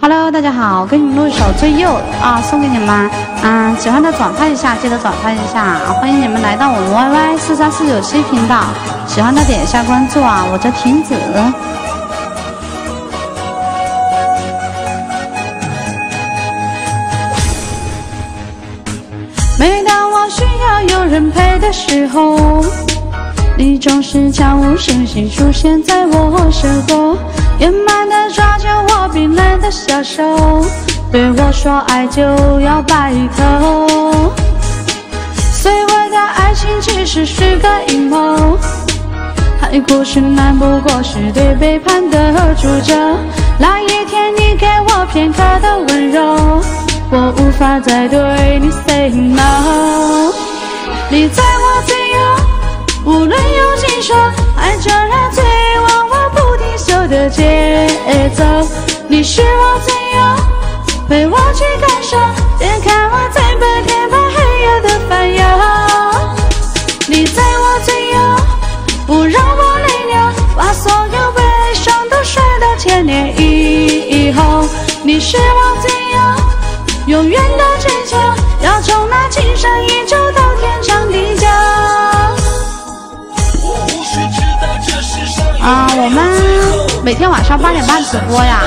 Hello，大家好，给你们录一首《最右》啊，送给你们。嗯，喜欢的转发一下，记得转发一下。欢迎你们来到我们 YY 四三四九七频道，喜欢的点一下关注啊。我叫婷子。每当我需要有人陪的时候，你总是悄无声息出现在我身后。野蛮的抓着我冰冷的小手，对我说爱就要白头。所谓的爱情其实是个阴谋，爱故事难不过是对背叛的诅咒。那一天你给我片刻的温柔，我无法再对你 say no。你在无论有几首，爱就让最。的节奏，你是我最右，陪我去感受，解开我在白天把黑夜的烦忧。你在我左右，不让我泪流，把所有悲伤都甩到千年以后。你是我最右，永远的追求，要从那情深依旧到每天晚上八点半直播呀，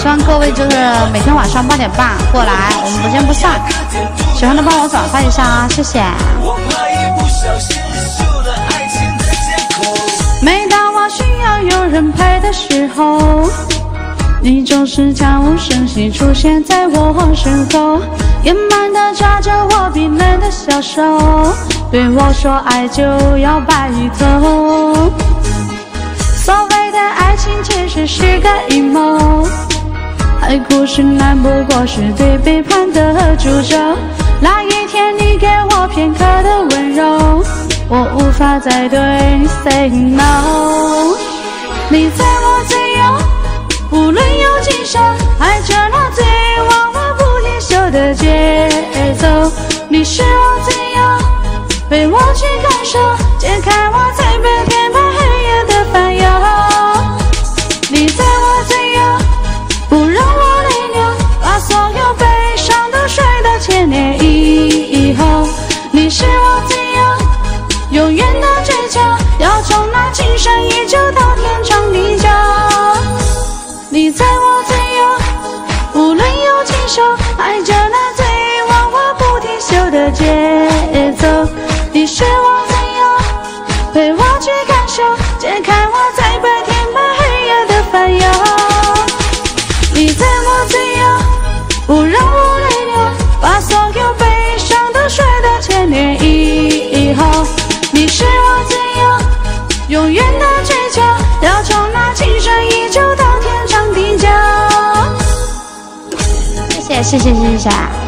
希望各位就是每天晚上八点半过来，我们不见不散。喜欢的帮我转发一下啊，谢谢。每当我需要有人陪的时候，你总是悄无声息出现在我身后，野蛮的抓着我冰冷的小手，对我说爱就要白头。所谓的爱情其实是个阴谋，爱故事难不过是对背叛的诅咒。那一天你给我片刻的温柔，我无法再对你 say no。你在我左右，无论有几首，爱着那最忘我不停休的节奏。你是我最右，陪我去感受，解开我走。你是我最右，陪我去感受，解开我在白天把黑夜的烦忧。你在我最右，不让我泪流，把所有悲伤都甩到。千年以后，你是我最右，永远的追求，要从那情深意久到天长地久。谢谢谢谢谢谢。